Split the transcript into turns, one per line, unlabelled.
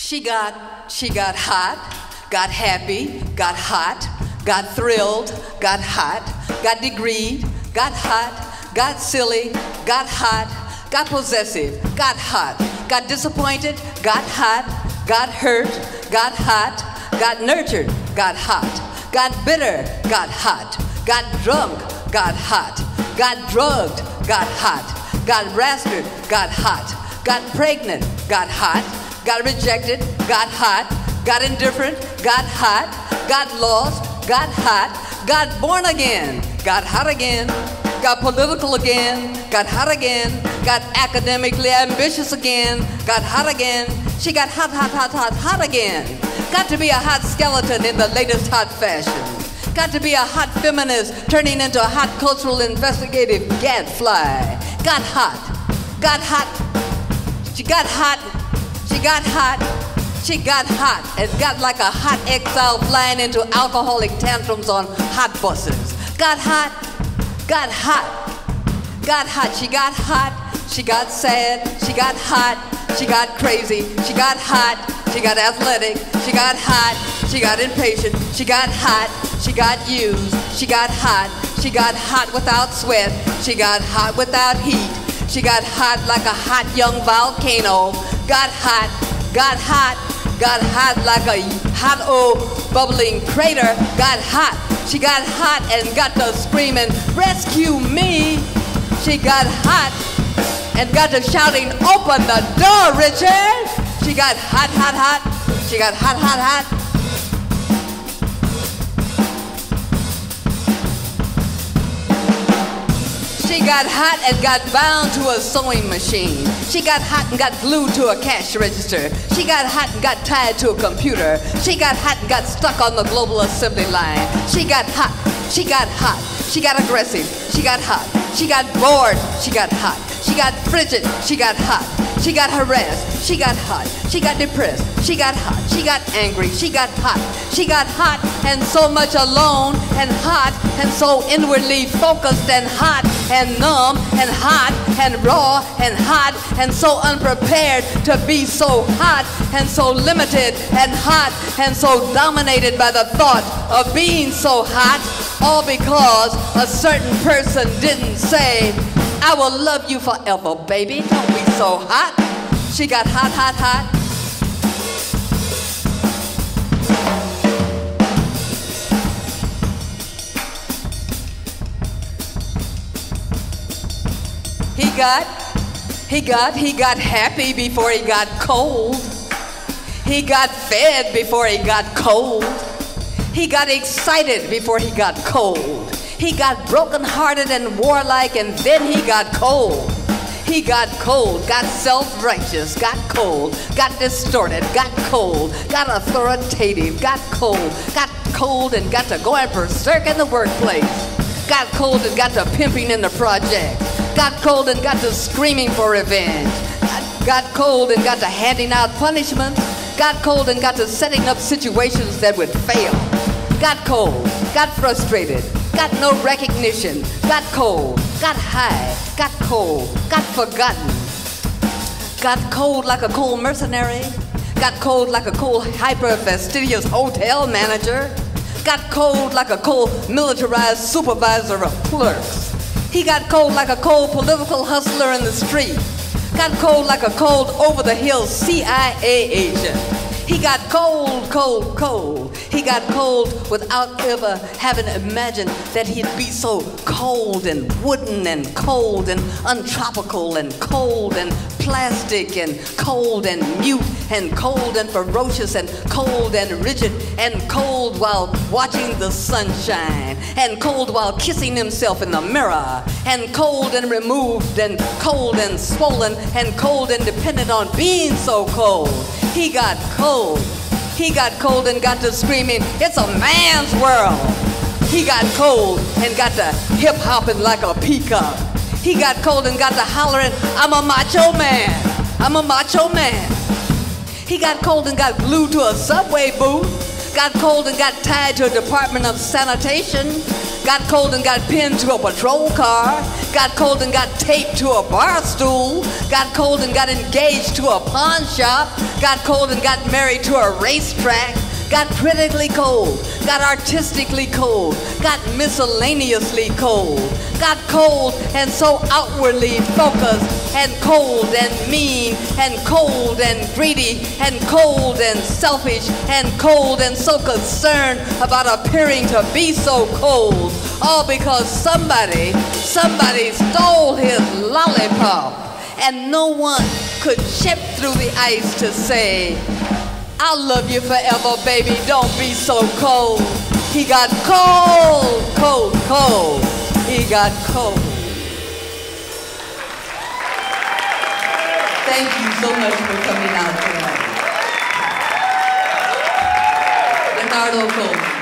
She got she got hot, got happy, got hot, got thrilled, got hot, got degreed, got hot, got silly, got hot, got possessive, got hot, got disappointed, got hot, got hurt, got hot, got nurtured, got hot, got bitter, got hot, got drunk, got hot, got drugged, got hot, got rastered, got hot, got pregnant, got hot, got rejected, got hot, got indifferent, got hot, got lost, got hot, got born again, got hot again, got political again, got hot again, got academically ambitious again, got hot again. She got hot, hot, hot, hot, hot again. Got to be a hot skeleton in the latest hot fashion. Got to be a hot feminist turning into a hot cultural investigative gadfly. Got hot, got hot. She got hot, she got hot, she got hot, and got like a hot exile flying into alcoholic tantrums on hot buses. Got hot, got hot, got hot. She got hot, she got sad, she got hot, she got crazy, she got hot, she got athletic, she got hot, she got impatient, she got hot, she got used, she got hot, she got hot without sweat, she got hot without heat, she got hot like a hot young volcano, got hot, got hot, got hot like a hot old bubbling crater, got hot. She got hot and got to screaming, rescue me. She got hot and got to shouting, open the door, Richard. She got hot, hot, hot. She got hot, hot, hot. She got hot and got bound to a sewing machine. She got hot and got glued to a cash register. She got hot and got tied to a computer. She got hot and got stuck on the global assembly line. She got hot. She got hot. She got aggressive. She got hot. She got bored. She got hot. She got frigid. She got hot. She got harassed. She got hot. She got depressed. She got hot. She got angry. She got hot. She got hot and so much alone and hot and so inwardly focused and hot and numb and hot and raw and hot and so unprepared to be so hot and so limited and hot and so dominated by the thought of being so hot all because a certain person didn't say I will love you forever, baby. Don't be so hot. She got hot, hot, hot. He got, he got, he got happy before he got cold. He got fed before he got cold. He got excited before he got cold. He got brokenhearted and warlike, and then he got cold. He got cold, got self righteous, got cold, got distorted, got cold, got authoritative, got cold, got cold and got to going berserk in the workplace. Got cold and got to pimping in the project. Got cold and got to screaming for revenge. Got, got cold and got to handing out punishments. Got cold and got to setting up situations that would fail. Got cold, got frustrated, got no recognition, got cold, got high, got cold, got forgotten. Got cold like a cold mercenary, got cold like a cold hyper fastidious hotel manager, got cold like a cold militarized supervisor of clerks. He got cold like a cold political hustler in the street, got cold like a cold over the hill CIA agent. He got cold, cold, cold. He got cold without ever having imagined that he'd be so cold and wooden and cold and untropical and cold and plastic and cold and mute and cold and ferocious and cold and rigid and cold while watching the sunshine and cold while kissing himself in the mirror and cold and removed and cold and swollen and cold and dependent on being so cold. He got cold. He got cold and got to screaming, it's a man's world. He got cold and got to hip hopping like a peacock. He got cold and got to hollering, I'm a macho man. I'm a macho man. He got cold and got glued to a subway booth. Got cold and got tied to a department of sanitation. Got cold and got pinned to a patrol car, got cold and got taped to a bar stool, got cold and got engaged to a pawn shop, got cold and got married to a racetrack, got critically cold, got artistically cold, got miscellaneously cold, got cold and so outwardly focused, and cold and mean, and cold and greedy, and cold and selfish, and cold and so concerned about appearing to be so cold, all because somebody, somebody stole his lollipop, and no one could chip through the ice to say, I'll love you forever, baby. Don't be so cold. He got cold, cold, cold. He got cold. Thank you so much for coming out tonight. Denardo Cole.